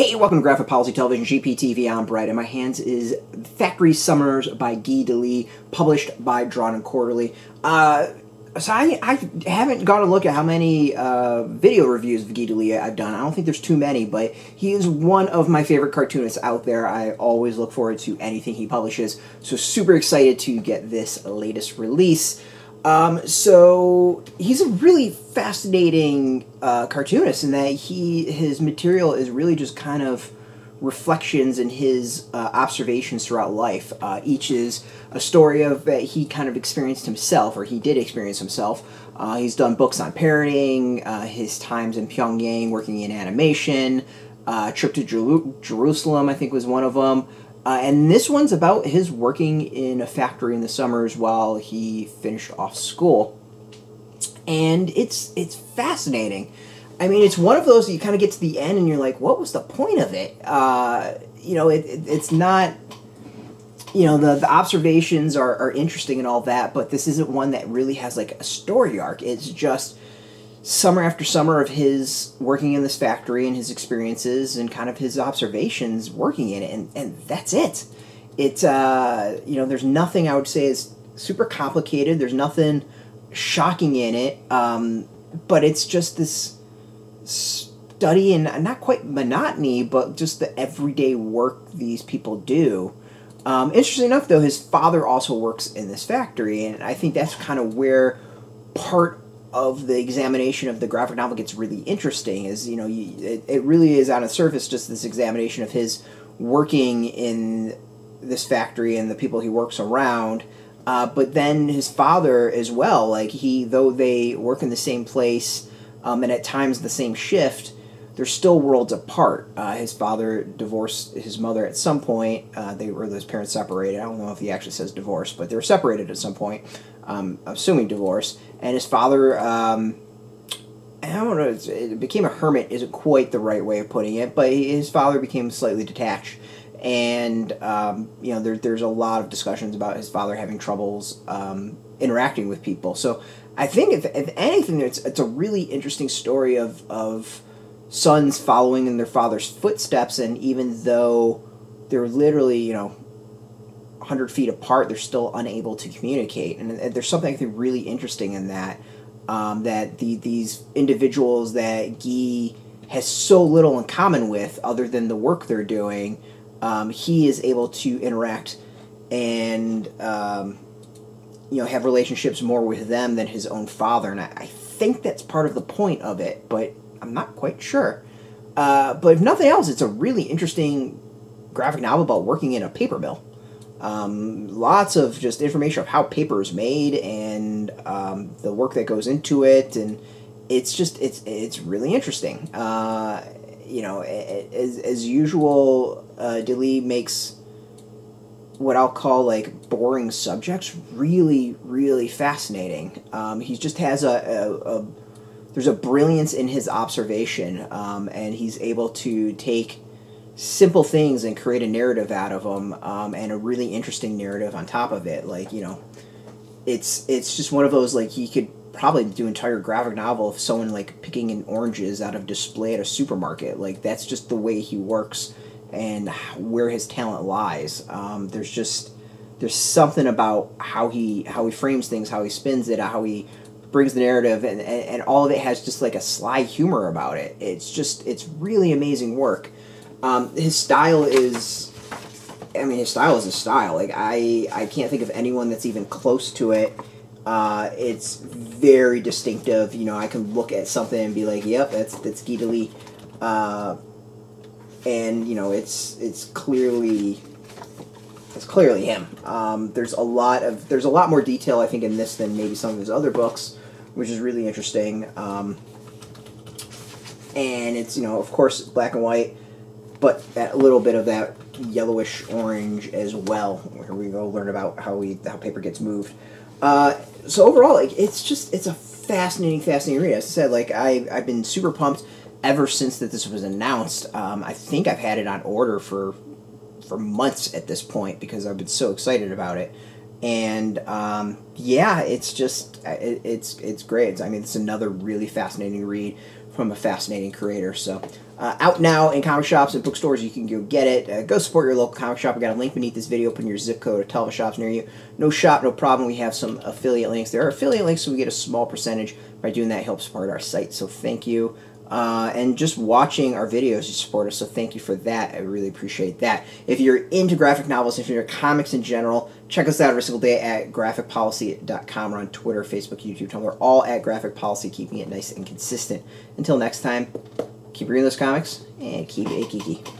Hey, welcome to Graphic Policy Television, GPTV. I'm Brett. In my hands is Factory Summers by Guy Delisle, published by Drawn and Quarterly. Uh, so I, I haven't got a look at how many uh, video reviews of Guy Delisle I've done. I don't think there's too many, but he is one of my favorite cartoonists out there. I always look forward to anything he publishes. So super excited to get this latest release. Um, so he's a really fascinating uh, cartoonist in that he his material is really just kind of reflections and his uh, observations throughout life. Uh, each is a story of that he kind of experienced himself, or he did experience himself. Uh, he's done books on parenting, uh, his times in Pyongyang working in animation, uh, trip to Jer- Jerusalem, I think was one of them. Uh, and this one's about his working in a factory in the summers while he finished off school. And it's it's fascinating. I mean, it's one of those that you kind of get to the end and you're like, what was the point of it? Uh, you know, it, it, it's not. You know, the, the observations are, are interesting and all that, but this isn't one that really has like a story arc. It's just summer after summer of his working in this factory and his experiences and kind of his observations working in it and, and that's it. It's uh you know there's nothing i would say is super complicated. There's nothing shocking in it um but it's just this study and not quite monotony but just the everyday work these people do. Um, interesting enough though his father also works in this factory and i think that's kind of where part of the examination of the graphic novel gets really interesting is you know you, it, it really is on the surface just this examination of his working in this factory and the people he works around. Uh, but then his father as well like he though they work in the same place um, and at times the same shift they're still worlds apart uh, his father divorced his mother at some point uh, they were those parents separated i don't know if he actually says divorce but they were separated at some point um, assuming divorce and his father um, I don't know, it became a hermit isn't quite the right way of putting it, but his father became slightly detached. And, um, you know, there, there's a lot of discussions about his father having troubles um, interacting with people. So I think, if, if anything, it's, it's a really interesting story of, of sons following in their father's footsteps. And even though they're literally, you know, 100 feet apart, they're still unable to communicate. And, and there's something I think really interesting in that. Um, that the, these individuals that Guy has so little in common with, other than the work they're doing, um, he is able to interact and um, you know have relationships more with them than his own father. And I, I, think that's part of the point of it, but I'm not quite sure. Uh, but if nothing else, it's a really interesting graphic novel about working in a paper mill. Um, lots of just information of how paper is made and um, the work that goes into it, and it's just it's it's really interesting. Uh, you know, as, as usual, uh, Delisle makes what I'll call like boring subjects really really fascinating. Um, he just has a, a, a, there's a brilliance in his observation, um, and he's able to take simple things and create a narrative out of them um, and a really interesting narrative on top of it. Like you know it's it's just one of those like he could probably do an entire graphic novel of someone like picking in oranges out of display at a supermarket. Like that's just the way he works and where his talent lies. Um, there's just there's something about how he how he frames things how he spins it how he brings the narrative and, and, and all of it has just like a sly humor about it it's just it's really amazing work um, his style is, I mean, his style is a style. Like I, I can't think of anyone that's even close to it. Uh, it's very distinctive. You know, I can look at something and be like, "Yep, that's that's Guy Delisle," uh, and you know, it's it's clearly it's clearly him. Um, there's a lot of there's a lot more detail I think in this than maybe some of his other books, which is really interesting. Um, and it's you know of course black and white but a little bit of that yellowish orange as well. Where we go learn about how we how paper gets moved. Uh, so overall, like it's just it's a fascinating, fascinating read. As I said, like I I've been super pumped ever since that this was announced. Um, I think I've had it on order for for months at this point because I've been so excited about it. and um, yeah, it's just it, it's it's great. I mean, it's another really fascinating read from a fascinating creator. So, uh, out now in comic shops and bookstores, you can go get it. Uh, go support your local comic shop. We got a link beneath this video. Put in your zip code or tell the shops near you. No shop, no problem. We have some affiliate links. There are affiliate links, so we get a small percentage. By doing that, helps support our site. So, thank you. Uh, and just watching our videos, you support us. So thank you for that. I really appreciate that. If you're into graphic novels, if you're into comics in general, check us out every single day at graphicpolicy.com. We're on Twitter, Facebook, YouTube, Tumblr, all at Graphic Policy, keeping it nice and consistent. Until next time, keep reading those comics and keep it geeky.